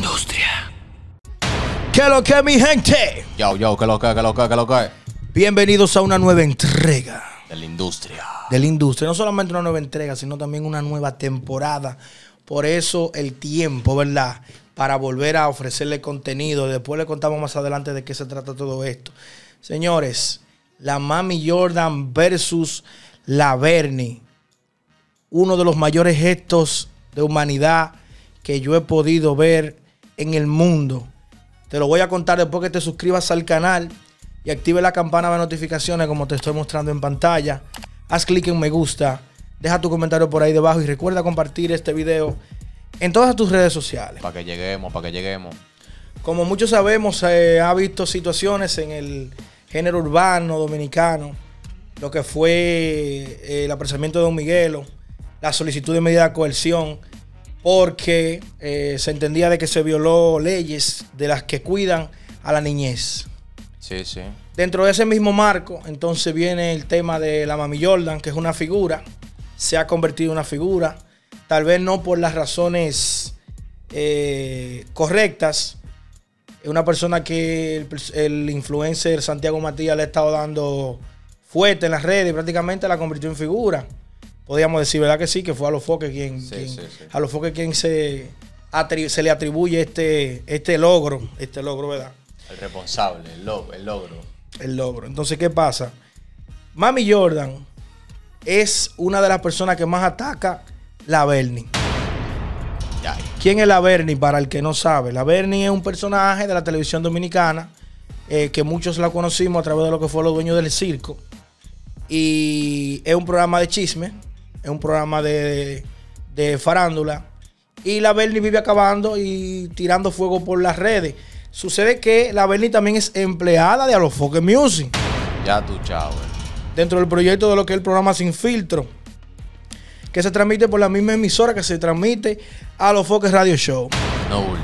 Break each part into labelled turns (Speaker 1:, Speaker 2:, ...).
Speaker 1: industria. ¿Qué lo que mi gente?
Speaker 2: Yo, yo, que lo que, que lo que, que lo que.
Speaker 1: Bienvenidos a una nueva entrega
Speaker 2: De la industria.
Speaker 1: de la industria. No solamente una nueva entrega, sino también una nueva temporada. Por eso el tiempo, ¿verdad? Para volver a ofrecerle contenido. Después le contamos más adelante de qué se trata todo esto. Señores, la Mami Jordan versus la Bernie. Uno de los mayores gestos de humanidad que yo he podido ver en el mundo. Te lo voy a contar después que te suscribas al canal y active la campana de notificaciones como te estoy mostrando en pantalla. Haz clic en me gusta, deja tu comentario por ahí debajo y recuerda compartir este video en todas tus redes sociales.
Speaker 2: Para que lleguemos, para que lleguemos.
Speaker 1: Como muchos sabemos, ha visto situaciones en el género urbano dominicano, lo que fue eh, el apresamiento de Don Miguelo, la solicitud de medida de coerción, porque eh, se entendía de que se violó leyes de las que cuidan a la niñez.
Speaker 2: Sí, sí.
Speaker 1: Dentro de ese mismo marco, entonces viene el tema de la Mami Jordan, que es una figura, se ha convertido en una figura, tal vez no por las razones eh, correctas. Es una persona que el, el influencer Santiago Matías le ha estado dando fuerte en las redes y prácticamente la convirtió en figura. Podríamos decir, ¿verdad que sí? Que fue a los foques quien,
Speaker 2: Sí,
Speaker 1: quien-
Speaker 2: sí, sí.
Speaker 1: a los foques quien se, se le atribuye este, este logro, este logro, ¿verdad?
Speaker 2: El responsable, el, lo- el logro.
Speaker 1: el logro. Entonces, ¿qué pasa? Mami Jordan es una de las personas que más ataca la Bernie. ¿Quién es la Bernie? Para el que no sabe, la Bernie es un personaje de la televisión dominicana eh, que muchos la conocimos a través de lo que fue los dueños del circo. Y es un programa de chisme, es un programa de, de farándula. Y la Bernie vive acabando y tirando fuego por las redes. Sucede que la Bernie también es empleada de Alofoque Music
Speaker 2: Ya tú, chao. eh.
Speaker 1: dentro del proyecto de lo que es el programa Sin Filtro, que se transmite por la misma emisora que se transmite a los Foques Radio Show.
Speaker 2: No bulto.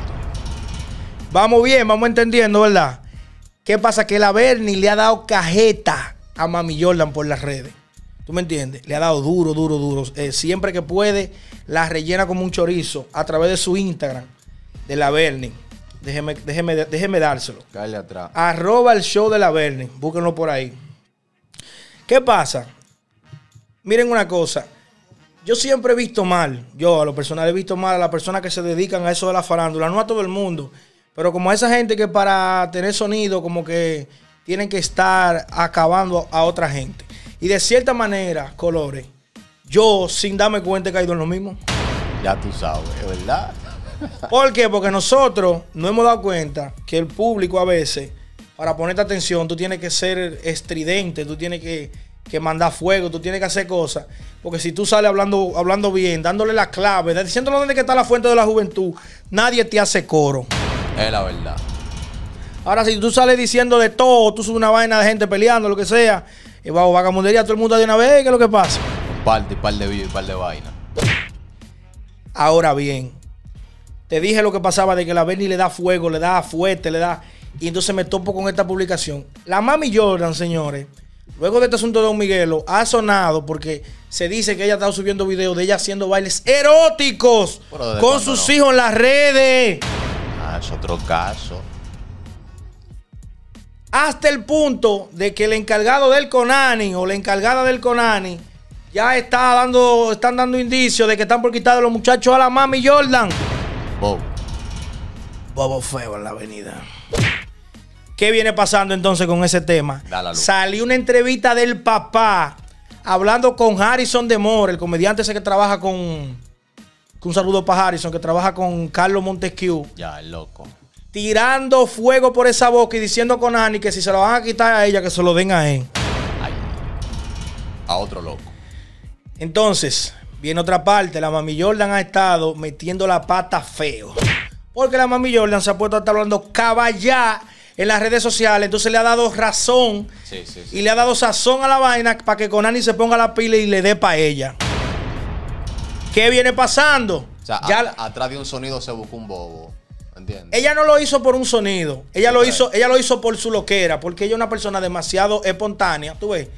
Speaker 1: Vamos bien, vamos entendiendo, ¿verdad? ¿Qué pasa? Que la Bernie le ha dado cajeta a Mami Jordan por las redes. ¿Tú me entiendes? Le ha dado duro, duro, duro. Eh, siempre que puede, la rellena como un chorizo a través de su Instagram, de la Bernie. Déjeme, déjeme, déjeme dárselo.
Speaker 2: Dale atrás.
Speaker 1: Arroba el show de la Bernie. Búsquenlo por ahí. ¿Qué pasa? Miren una cosa. Yo siempre he visto mal, yo a lo personal he visto mal a las personas que se dedican a eso de la farándula, no a todo el mundo, pero como a esa gente que para tener sonido como que tienen que estar acabando a otra gente. Y de cierta manera, colores, yo sin darme cuenta he caído en lo mismo.
Speaker 2: Ya tú sabes, ¿verdad?
Speaker 1: ¿Por qué? Porque nosotros no hemos dado cuenta que el público a veces, para ponerte atención, tú tienes que ser estridente, tú tienes que, que mandar fuego, tú tienes que hacer cosas. Porque si tú sales hablando, hablando bien, dándole la clave, diciéndole dónde está la fuente de la juventud, nadie te hace coro.
Speaker 2: Es la verdad.
Speaker 1: Ahora, si tú sales diciendo de todo, tú subes una vaina de gente peleando, lo que sea, y bajo vagamundería, todo el mundo de una vez, ¿qué es lo que pasa?
Speaker 2: Un parte, un par de y par de vainas.
Speaker 1: Ahora bien, te dije lo que pasaba de que la Bernie le da fuego, le da fuerte, le da. Y entonces me topo con esta publicación. La Mami Jordan, señores, luego de este asunto de Don Miguelo, ha sonado porque se dice que ella está subiendo videos de ella haciendo bailes eróticos
Speaker 2: Pero ¿desde
Speaker 1: con sus
Speaker 2: no?
Speaker 1: hijos en las redes.
Speaker 2: Ah, es otro caso.
Speaker 1: Hasta el punto de que el encargado del Conani o la encargada del Conani ya está dando, están dando indicios de que están por quitar a los muchachos a la Mami Jordan.
Speaker 2: Bob.
Speaker 1: Bobo feo en la avenida. ¿Qué viene pasando entonces con ese tema? Salió una entrevista del papá hablando con Harrison de More, el comediante ese que trabaja con. Un saludo para Harrison, que trabaja con Carlos Montesquieu.
Speaker 2: Ya, el loco.
Speaker 1: Tirando fuego por esa boca y diciendo con Ani que si se lo van a quitar a ella, que se lo den a él.
Speaker 2: Ay. A otro loco.
Speaker 1: Entonces, viene otra parte. La Mami Jordan ha estado metiendo la pata feo. Porque la Mami Jordan se ha puesto a estar hablando caballá en las redes sociales. Entonces le ha dado razón
Speaker 2: Sí, sí, sí.
Speaker 1: y le ha dado sazón a la vaina para que Conani se ponga la pila y le dé para ella. ¿Qué viene pasando?
Speaker 2: O sea,
Speaker 1: Ya
Speaker 2: a-
Speaker 1: la-
Speaker 2: atrás de un sonido se buscó un bobo.
Speaker 1: Ella no lo hizo por un sonido. Ella lo hizo, ella lo hizo por su loquera, porque ella es una persona demasiado espontánea, tú ves.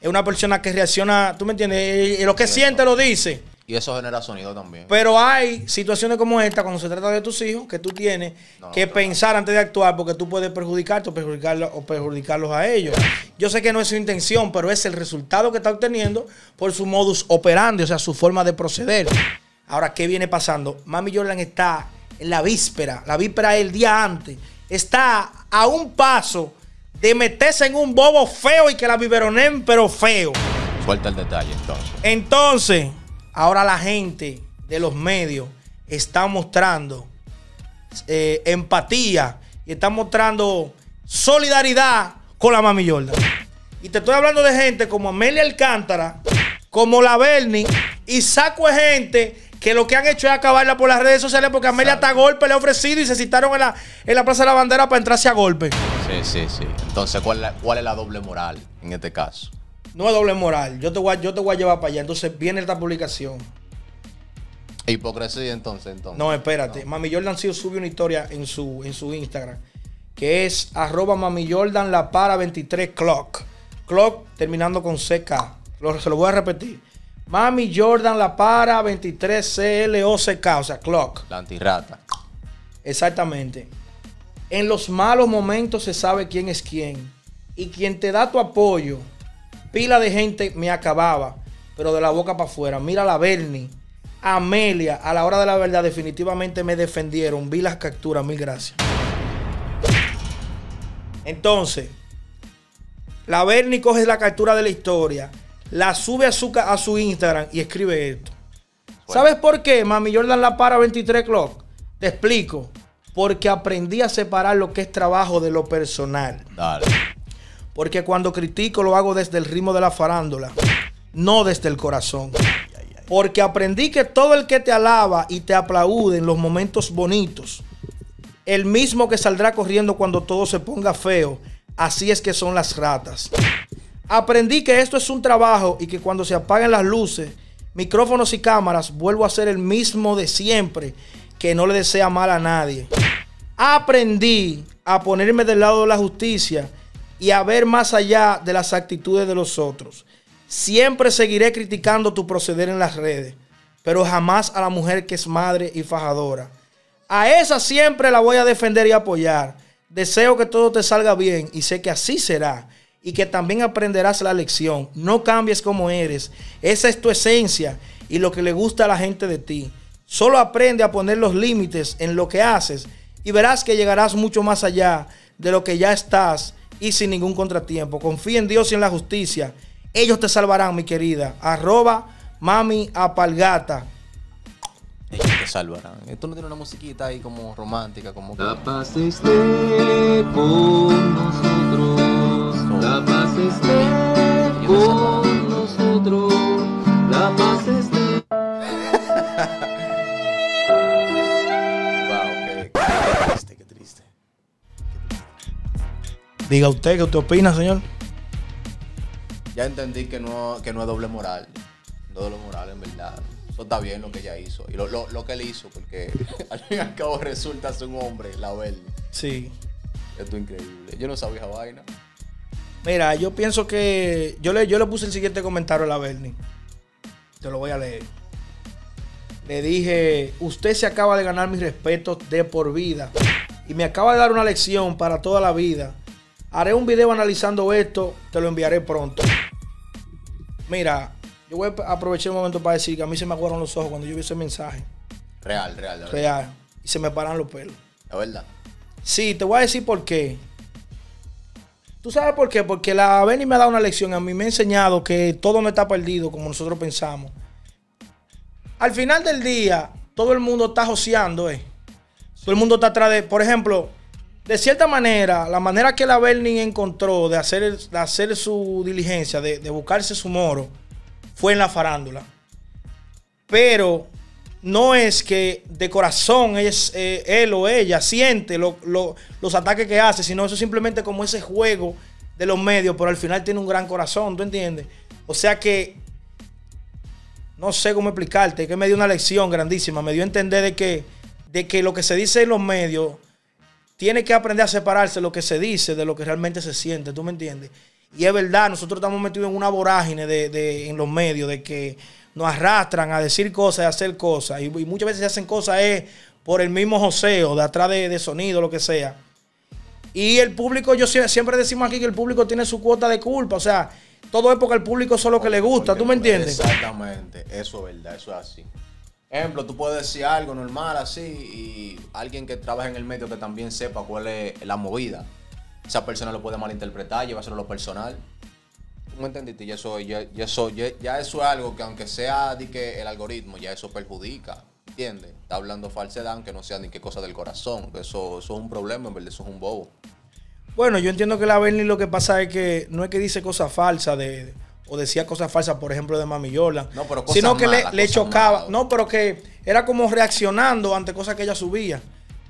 Speaker 1: Es una persona que reacciona, tú me entiendes, Eh, lo que siente lo dice.
Speaker 2: Y eso genera sonido también.
Speaker 1: Pero hay situaciones como esta cuando se trata de tus hijos que tú tienes
Speaker 2: No,
Speaker 1: que pensar antes de actuar porque tú puedes perjudicarte o, perjudicarlo- o perjudicarlos a ellos. Yo sé que no es su intención, pero es el resultado que está obteniendo por su modus operandi, o sea, su forma de proceder. Ahora, ¿qué viene pasando? Mami Jordan está en la víspera, la víspera el día antes, está a un paso de meterse en un bobo feo y que la biberonen, pero feo.
Speaker 2: Suelta el detalle entonces.
Speaker 1: Entonces, ahora la gente de los medios está mostrando eh, empatía y está mostrando solidaridad con la Mami Jordan. Y te estoy hablando de gente como Amelia Alcántara, como la Bernie, y saco de gente que lo que han hecho es acabarla por las redes sociales porque Amelia hasta golpe le ha ofrecido y se citaron en la, en la Plaza de la Bandera para entrarse a golpe.
Speaker 2: Sí, sí, sí. Entonces, ¿cuál, es la- cuál es la doble moral en este caso?
Speaker 1: No es doble moral. Yo te voy a, yo te voy a llevar para allá. Entonces viene esta publicación.
Speaker 2: Hipocresía entonces, entonces.
Speaker 1: No, espérate. Mami Jordan sí sube una historia en su, en su Instagram. Que es arroba Mami Jordan la para 23 clock. Clock terminando con CK. Lo- se lo voy a repetir. Mami Jordan la para 23 CLOCK. O sea, clock.
Speaker 2: La antirrata.
Speaker 1: Exactamente. En los malos momentos se sabe quién es quién. Y quien te da tu apoyo, pila de gente me acababa, pero de la boca para afuera. Mira a la Bernie, a Amelia, a la hora de la verdad, definitivamente me defendieron. Vi las capturas, mil gracias. Entonces, la Bernie coge la captura de la historia, la sube a su, a su Instagram y escribe esto. ¿Sabes por qué, Mami Jordan la para 23 clock? Te explico. Porque aprendí a separar lo que es trabajo de lo personal.
Speaker 2: Dale.
Speaker 1: Porque cuando critico lo hago desde el ritmo de la farándula, no desde el corazón. Porque aprendí que todo el que te alaba y te aplaude en los momentos bonitos, el mismo que saldrá corriendo cuando todo se ponga feo, así es que son las ratas. Aprendí que esto es un trabajo y que cuando se apaguen las luces, micrófonos y cámaras, vuelvo a ser el mismo de siempre, que no le desea mal a nadie. Aprendí a ponerme del lado de la justicia y a ver más allá de las actitudes de los otros. Siempre seguiré criticando tu proceder en las redes, pero jamás a la mujer que es madre y fajadora. A esa siempre la voy a defender y apoyar. Deseo que todo te salga bien y sé que así será y que también aprenderás la lección. No cambies como eres. Esa es tu esencia y lo que le gusta a la gente de ti. Solo aprende a poner los límites en lo que haces y verás que llegarás mucho más allá de lo que ya estás y sin ningún contratiempo. Confía en Dios y en la justicia. Ellos te salvarán, mi querida. Arroba mami apalgata.
Speaker 2: Ellos te salvarán. Esto no tiene una musiquita ahí como romántica, como que.
Speaker 3: La paz esté con nosotros, esté con nosotros, la paz esté.
Speaker 2: Wow, qué, qué triste, qué triste.
Speaker 1: Diga usted, ¿qué usted opina, señor?
Speaker 2: Ya entendí que no, que no es doble moral. No es doble moral, en verdad. Eso está bien lo que ella hizo. Y lo, lo, lo que él hizo, porque al fin y al cabo resulta ser un hombre, la Bernie.
Speaker 1: Sí.
Speaker 2: Esto es increíble. Yo no sabía esa vaina.
Speaker 1: Mira, yo pienso que. Yo le, yo le puse el siguiente comentario a la Bernie. Te lo voy a leer. Le dije: Usted se acaba de ganar mis respetos de por vida. Y me acaba de dar una lección para toda la vida. Haré un video analizando esto. Te lo enviaré pronto. Mira, yo voy a aprovechar un momento para decir que a mí se me aguaron los ojos cuando yo vi ese mensaje.
Speaker 2: Real, real, verdad.
Speaker 1: Real. Y se me paran los pelos.
Speaker 2: La verdad.
Speaker 1: Sí, te voy a decir por qué. ¿Tú sabes por qué? Porque la Beni me ha dado una lección. A mí me ha enseñado que todo no está perdido como nosotros pensamos. Al final del día, todo el mundo está joseando, ¿eh? Todo el mundo está atrás de. Por ejemplo, de cierta manera, la manera que la Bernie encontró de hacer, de hacer su diligencia, de, de buscarse su moro, fue en la farándula. Pero no es que de corazón es, eh, él o ella siente lo- lo- los ataques que hace, sino eso es simplemente como ese juego de los medios, pero al final tiene un gran corazón, ¿tú entiendes? O sea que no sé cómo explicarte, que me dio una lección grandísima, me dio a entender de que, de que lo que se dice en los medios tiene que aprender a separarse lo que se dice de lo que realmente se siente, ¿tú me entiendes? Y es verdad, nosotros estamos metidos en una vorágine de, de- en los medios de que nos arrastran a decir cosas y a hacer cosas. Y, y muchas veces se hacen cosas es por el mismo joseo, de atrás de, de sonido, lo que sea. Y el público, yo sie- siempre decimos aquí que el público tiene su cuota de culpa. O sea, todo es porque al público solo que le gusta. ¿Tú me entiendes?
Speaker 2: Exactamente, eso es verdad, eso es así. Ejemplo, tú puedes decir algo normal así y alguien que trabaja en el medio que también sepa cuál es la movida. Esa persona lo puede malinterpretar, llevárselo a lo personal. ¿Tú me entendiste? Y eso, ya, ya eso, ya, ya eso es algo que aunque sea de que el algoritmo, ya eso perjudica. ¿Entiendes? Está hablando falsedad, aunque no sea ni qué cosa del corazón. Eso, eso es un problema, en verdad, eso es un bobo.
Speaker 1: Bueno, yo entiendo que la Bernie lo que pasa es que no es que dice cosas falsas de, o decía cosas falsas, por ejemplo, de Mami Yola,
Speaker 2: No, pero cosas
Speaker 1: sino que le-
Speaker 2: malas,
Speaker 1: le,
Speaker 2: cosas
Speaker 1: chocaba.
Speaker 2: malas.
Speaker 1: No, pero que era como reaccionando ante cosas que ella subía.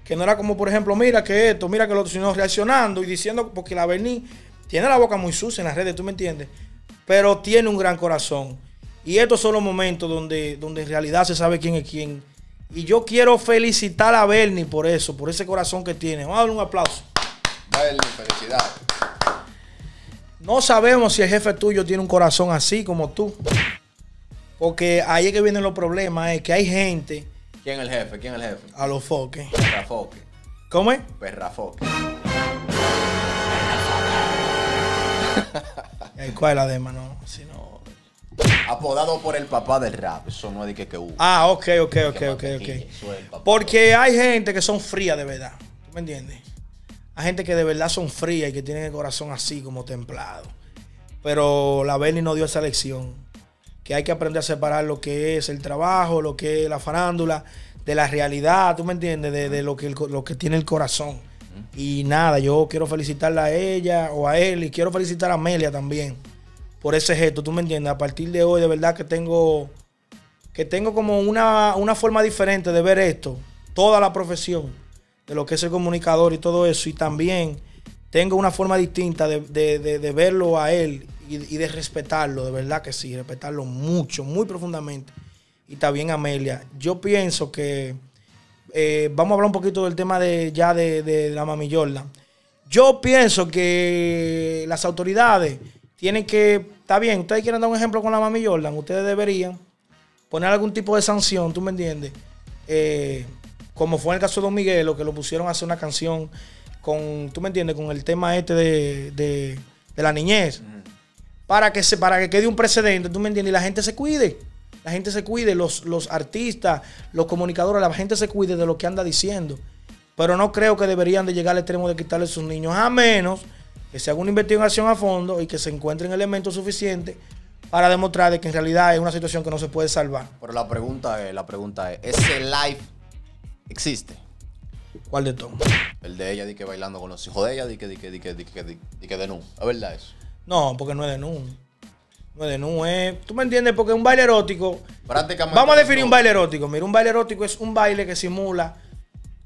Speaker 1: Que no era como, por ejemplo, mira que esto, mira que lo otro, sino reaccionando y diciendo, porque la Bernie tiene la boca muy sucia en las redes, ¿tú me entiendes? Pero tiene un gran corazón. Y estos son los momentos donde, donde en realidad se sabe quién es quién. Y yo quiero felicitar a Bernie por eso, por ese corazón que tiene. Vamos a darle un aplauso.
Speaker 2: Bernie, felicidades.
Speaker 1: No sabemos si el jefe tuyo tiene un corazón así como tú. Porque ahí es que vienen los problemas, es que hay gente
Speaker 2: ¿Quién es el jefe? ¿Quién es el jefe?
Speaker 1: a los foques.
Speaker 2: Perrafoque.
Speaker 1: ¿Cómo es?
Speaker 2: Perrafoque.
Speaker 1: Eh, ¿Cuál es la dema? No, si no.
Speaker 2: Apodado por el papá del rap. Eso no es de que, que hubo.
Speaker 1: Ah, ok, ok, ok, ok, ok.
Speaker 2: el.
Speaker 1: Porque hay gente que son frías de verdad. ¿Tú me entiendes? Hay gente que de verdad son frías y que tienen el corazón así como templado. Pero la Bernie nos dio esa lección. Que hay que aprender a separar lo que es el trabajo, lo que es la farándula, de la realidad, ¿tú me entiendes? De, de lo, que el lo que tiene el corazón. Y nada, yo quiero felicitarla a ella o a él y quiero felicitar a Amelia también por ese gesto, ¿tú me entiendes? A partir de hoy, de verdad que tengo que tengo como una, una forma diferente de ver esto, toda la profesión, de lo que es el comunicador y todo eso, y también tengo una forma distinta de, de- de- verlo a él y, y de respetarlo, de verdad que sí, respetarlo mucho, muy profundamente. Y también Amelia. Yo pienso que eh, vamos a hablar un poquito del tema de ya de, de la Mami Jordan. Yo pienso que las autoridades tienen que, está bien, ustedes quieren dar un ejemplo con la Mami Jordan, ustedes deberían poner algún tipo de sanción, ¿tú me entiendes? Eh, como fue en el caso de Don Miguelo, que lo pusieron a hacer una canción con, ¿tú me entiendes? Con el tema este de, de- de la niñez. Para que, se, para que quede un precedente, ¿tú me entiendes? Y la gente se cuide. La gente se cuide, los, los artistas, los comunicadores, la gente se cuide de lo que anda diciendo. Pero no creo que deberían de llegar al extremo de quitarle a sus niños, a menos que se haga una investigación a fondo y que se encuentren elementos suficientes para demostrar de que en realidad es una situación que no se puede salvar.
Speaker 2: Pero la pregunta es, la pregunta es, ¿ese live existe?
Speaker 1: ¿Cuál de todos?
Speaker 2: El de ella, di que bailando con los hijos de ella, di que, di que, di que, di que, di, que de nu. ¿Es verdad eso?
Speaker 1: No, porque no es de nu. No es de nu, es... ¿Tú me entiendes? Porque un baile erótico...
Speaker 2: Prácticamente.
Speaker 1: Vamos a definir un baile erótico. Mira, un baile erótico es un baile que simula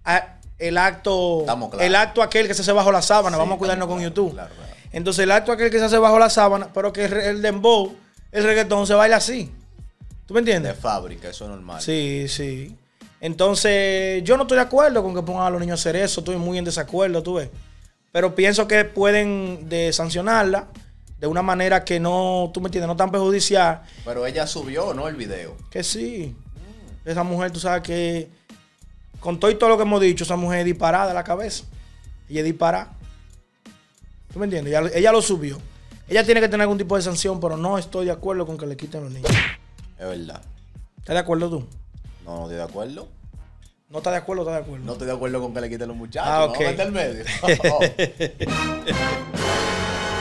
Speaker 1: a- el acto
Speaker 2: claros.
Speaker 1: el acto aquel que se hace bajo la sábana.
Speaker 2: Sí,
Speaker 1: Vamos a cuidarnos con YouTube.
Speaker 2: claro, claro.
Speaker 1: Entonces, el acto aquel que se hace bajo la sábana, pero que el, dembow, el reggaetón se baila así. ¿Tú me
Speaker 2: De
Speaker 1: entiendes?
Speaker 2: fábrica, eso es normal.
Speaker 1: Sí, sí. Entonces, yo no estoy de acuerdo con que pongan a los niños a hacer eso. Estoy muy en desacuerdo, tú ves. Pero pienso que pueden de sancionarla de una manera que no, tú me entiendes, no tan perjudicial.
Speaker 2: Pero ella subió, ¿no? El video.
Speaker 1: Que sí. Esa mujer, tú sabes que con todo y todo lo que hemos dicho, esa mujer es disparada de la cabeza. Ella es disparada. ¿Tú me entiendes? Ella, ella lo subió. Ella tiene que tener algún tipo de sanción, pero no estoy de acuerdo con que le quiten los niños.
Speaker 2: Es verdad.
Speaker 1: ¿Estás de acuerdo tú?
Speaker 2: No, no estoy de acuerdo.
Speaker 1: ¿No estás de acuerdo o estás de acuerdo?
Speaker 2: No estoy de acuerdo con que le quiten los muchachos.
Speaker 1: Ah,
Speaker 2: no
Speaker 1: ok.
Speaker 2: meter medio.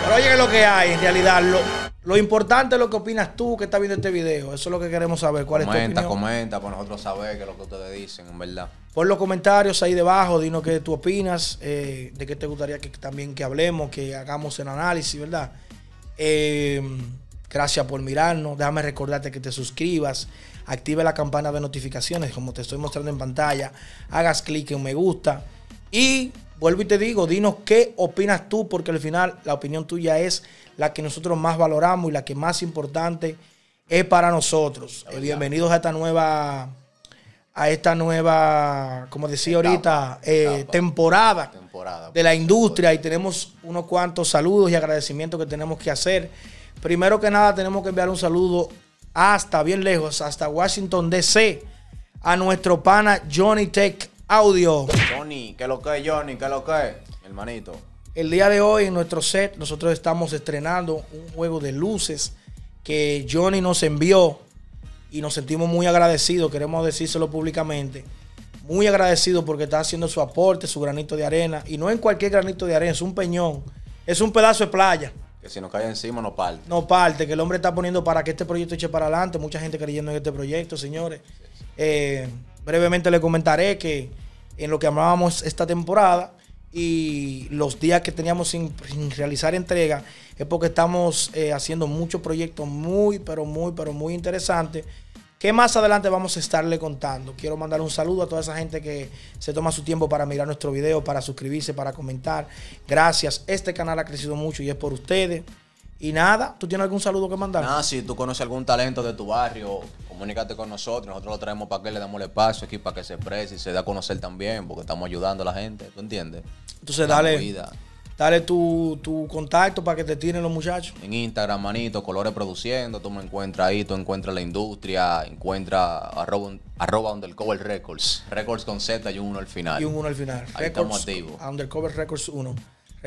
Speaker 1: Pero oye, lo que hay, en realidad. Lo, lo importante es lo que opinas tú que estás viendo este video. Eso es lo que queremos saber. ¿Cuál es tu
Speaker 2: comenta,
Speaker 1: opinión?
Speaker 2: comenta, para nosotros saber qué es lo que ustedes dicen, en verdad.
Speaker 1: Pon los comentarios ahí debajo, dinos qué tú opinas, eh, de qué te gustaría que también que hablemos, que hagamos el análisis, ¿verdad? Eh, gracias por mirarnos. Déjame recordarte que te suscribas, active la campana de notificaciones, como te estoy mostrando en pantalla, hagas clic en me gusta y vuelvo y te digo, dinos qué opinas tú, porque al final la opinión tuya es la que nosotros más valoramos y la que más importante es para nosotros. Eh, bienvenidos a esta nueva a esta nueva, como decía
Speaker 2: Etapa,
Speaker 1: ahorita, eh, Temporada. de la industria y tenemos unos cuantos saludos y agradecimientos que tenemos que hacer. Primero que nada, tenemos que enviar un saludo hasta bien lejos, hasta Washington DC, a nuestro pana Johnny Tech Audio.
Speaker 2: Johnny, ¿qué lo que es, Johnny? ¿Qué lo que es? Hermanito.
Speaker 1: El día de hoy en nuestro set nosotros estamos estrenando un juego de luces que Johnny nos envió y nos sentimos muy agradecidos, queremos decírselo públicamente. Muy agradecidos porque está haciendo su aporte, su granito de arena. Y no en cualquier granito de arena, es un peñón. Es un pedazo de playa.
Speaker 2: Que si nos cae encima, no parte.
Speaker 1: No parte, que el hombre está poniendo para que este proyecto eche para adelante. Mucha gente creyendo en este proyecto, señores. Eh, brevemente le comentaré que en lo que amábamos esta temporada y los días que teníamos sin, sin realizar entrega es porque estamos eh, haciendo muchos proyectos muy, pero muy, pero muy interesantes que más adelante vamos a estarle contando. Quiero mandar un saludo a toda esa gente que se toma su tiempo para mirar nuestro video, para suscribirse, para comentar. Gracias. Este canal ha crecido mucho y es por ustedes. Y nada, ¿tú tienes algún saludo que mandar?
Speaker 2: Nada, si tú conoces algún talento de tu barrio, comunícate con nosotros. Nosotros lo traemos para que le damos el espacio aquí, para que se exprese y se dé a conocer también, porque estamos ayudando a la gente. ¿Tú entiendes?
Speaker 1: Entonces
Speaker 2: La
Speaker 1: dale,
Speaker 2: movida.
Speaker 1: dale tu, tu contacto para que te tiren los muchachos.
Speaker 2: En Instagram, manito, Colores Produciendo, tú me encuentras ahí, tú encuentras la industria, encuentras arroba, arroba Undercover Records. Records con Z y un uno al final.
Speaker 1: Y un 1 al final.
Speaker 2: Ahí estamos activos.
Speaker 1: Undercover Records 1.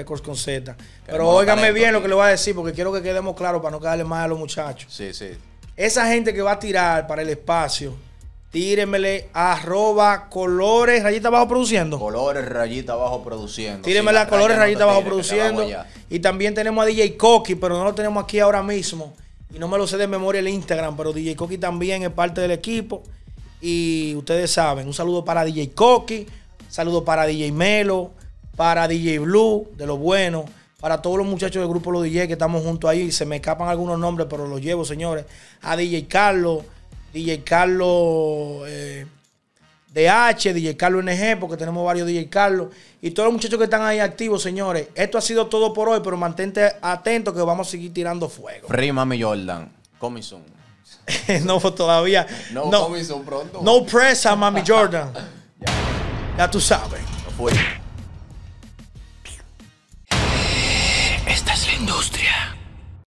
Speaker 1: Records con Z. Pero óigame bien lo que le voy a decir, porque quiero que quedemos claros para no quedarle mal a los muchachos.
Speaker 2: Sí, sí.
Speaker 1: Esa gente que va a tirar para el espacio, tíremele arroba colores, rayita abajo produciendo.
Speaker 2: Colores Rayita Abajo Produciendo.
Speaker 1: Tíremele a colores, rayita abajo produciendo. Y también tenemos a DJ Coqui, pero no lo tenemos aquí ahora mismo. Y no me lo sé de memoria el Instagram, pero DJ Coqui también es parte del equipo. Y ustedes saben, un saludo para DJ Coqui, saludo para DJ Melo, para DJ Blue, de lo bueno, para todos los muchachos del grupo Los DJ que estamos juntos ahí. Se me escapan algunos nombres, pero los llevo, señores. A DJ Carlos, DJ Carlos eh, DH, DJ Carlos NG, porque tenemos varios DJ Carlos. Y todos los muchachos que están ahí activos, señores. Esto ha sido todo por hoy, pero mantente atento que vamos a seguir tirando fuego.
Speaker 2: Free Mami Jordan. Coming soon.
Speaker 1: no, todavía.
Speaker 2: No,
Speaker 1: No,
Speaker 2: coming soon pronto.
Speaker 1: no presa, Mami Jordan. ya tú sabes.
Speaker 2: No fue. la industria.